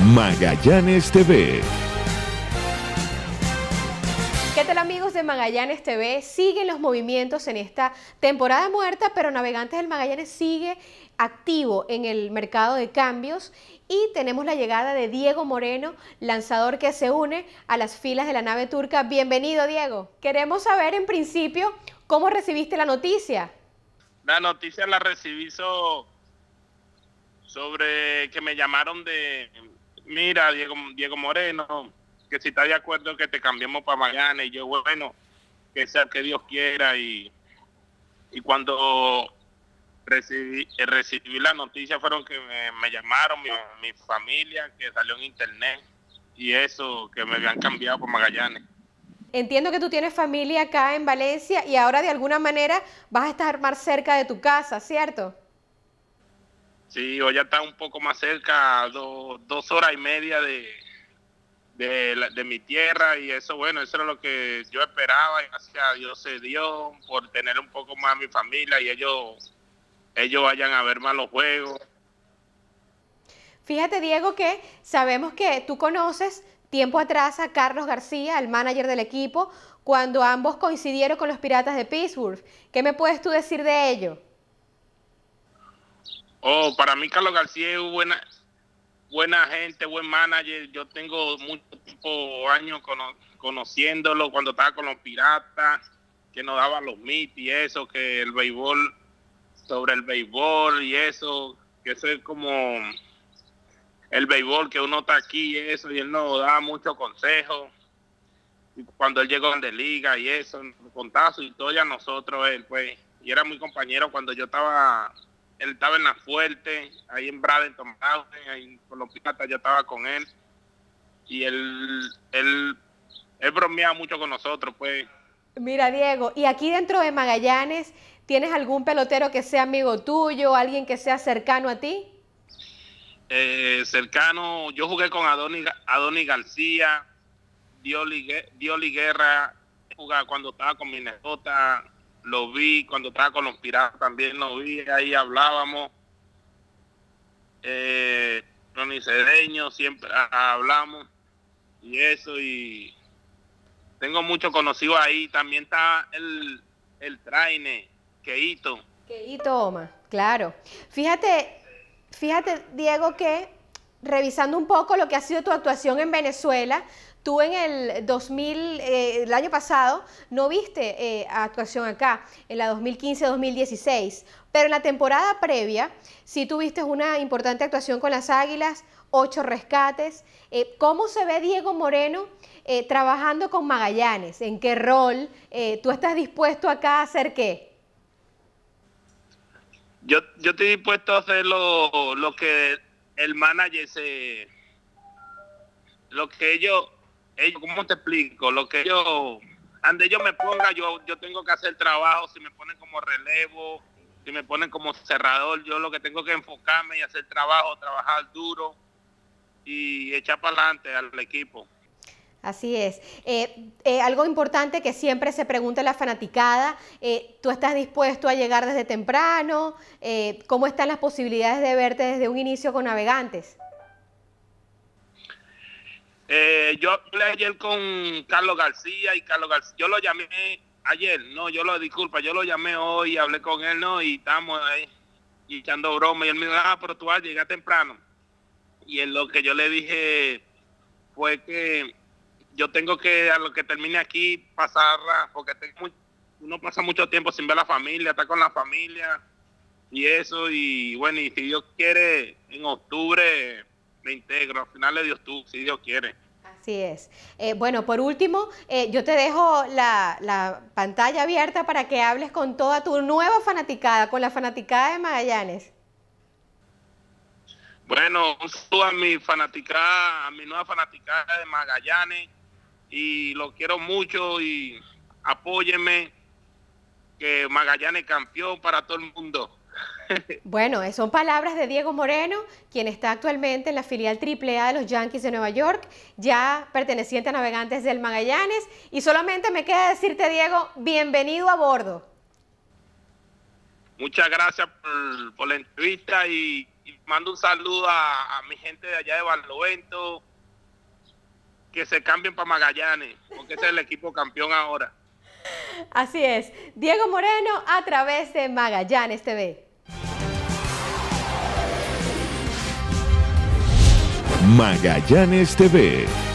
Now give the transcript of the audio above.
Magallanes TV. ¿Qué tal amigos de Magallanes TV? Siguen los movimientos en esta temporada muerta, pero Navegantes del Magallanes sigue activo en el mercado de cambios y tenemos la llegada de Diego Moreno, lanzador que se une a las filas de la nave turca. Bienvenido Diego. Queremos saber en principio cómo recibiste la noticia. La noticia la recibí sobre que me llamaron de, mira Diego, Diego Moreno, que si está de acuerdo que te cambiemos para mañana y yo bueno que sea que Dios quiera y, y cuando recibí, eh, recibí la noticia fueron que me, llamaron mi, familia que salió en internet y eso que me habían cambiado por Magallanes Entiendo que tú tienes familia acá en Valencia y ahora de alguna manera vas a estar más cerca de tu casa, ¿cierto? Sí, hoy ya está un poco más cerca, dos horas y media de, de, mi tierra y eso, bueno, eso era lo que yo esperaba y gracias a Dios se dio por tener un poco más mi familia y ellos, ellos vayan a ver más los juegos. Fíjate, Diego, que sabemos que tú conoces tiempo atrás a Carlos García, el manager del equipo, cuando ambos coincidieron con los Piratas de Pittsburgh. ¿Qué me puedes tú decir de ello? Oh, para mí Carlos García es buena, buena gente, buen manager. Yo tengo mucho tiempo, años conociéndolo cuando estaba con los piratas, que nos daba los mit y eso, que el béisbol, sobre el béisbol y eso, que eso es como el béisbol, que uno está aquí y eso, y él nos da muchos consejos. Y cuando él llegó de liga y eso, contaba su historia a nosotros, él pues, y era muy compañero cuando yo estaba él estaba en la fuerte, ahí en Bradenton, ahí con los piratas yo estaba con él. Y él, él, él bromeaba mucho con nosotros, pues. Mira, Diego, y aquí dentro de Magallanes, ¿tienes algún pelotero que sea amigo tuyo, alguien que sea cercano a ti? Eh, cercano, yo jugué con Adoni, Adoni García, Dioli, Dioli Guerra, jugaba cuando estaba con Minnesota, lo vi cuando estaba con los piratas, también lo vi, ahí hablábamos. Eh, Ronnie siempre hablamos y eso, y tengo mucho conocido ahí. También está el, el traine, Keito. Keito Oma, claro. Fíjate, fíjate, Diego, que revisando un poco lo que ha sido tu actuación en Venezuela, Tú en el 2000, eh, el año pasado, no viste eh, actuación acá, en la 2015-2016, pero en la temporada previa sí tuviste una importante actuación con las Águilas, ocho rescates. Eh, ¿Cómo se ve Diego Moreno trabajando con Magallanes? ¿En qué rol? ¿Tú estás dispuesto acá a hacer qué? Yo, yo estoy dispuesto a hacer lo, lo que el manager se... Lo que ellos ¿cómo te explico? Lo que yo, donde yo me ponga, yo, yo tengo que hacer trabajo, si me ponen como relevo, si me ponen como cerrador, yo lo que tengo que enfocarme y hacer trabajo, trabajar duro y echar para adelante al equipo. Así es. Eh, eh, algo importante que siempre se pregunta la fanaticada, eh, ¿tú estás dispuesto a llegar desde temprano? ¿Cómo están las posibilidades de verte desde un inicio con navegantes? Eh, yo hablé ayer con Carlos García y Carlos García, yo lo llamé ayer, no, yo lo disculpa, yo lo llamé hoy, hablé con él, no, y estamos ahí y echando broma, y él me dijo, ah, pero tú vas a llegar temprano. Y en lo que yo le dije fue que yo tengo que, a lo que termine aquí, pasarla, porque uno pasa mucho tiempo sin ver a la familia, está con la familia y eso, y bueno, y si Dios quiere, en octubre me integro, a finales de octubre, si Dios quiere. Así es. Eh, bueno, por último, eh, yo te dejo la, pantalla abierta para que hables con toda tu nueva fanaticada, con la fanaticada de Magallanes. Bueno, un saludo a mi fanaticada, a mi nueva fanaticada de Magallanes y lo quiero mucho y apóyenme que Magallanes campeón para todo el mundo. Bueno, son palabras de Diego Moreno, quien está actualmente en la filial AAA de los Yankees de Nueva York, ya perteneciente a Navegantes del Magallanes. Y solamente me queda decirte, Diego, bienvenido a bordo. Muchas gracias por, la entrevista y, y mando un saludo a, mi gente de allá de Barlovento, que se cambien para Magallanes, porque ese es el equipo campeón ahora. Así es. Diego Moreno a través de Magallanes TV. Magallanes TV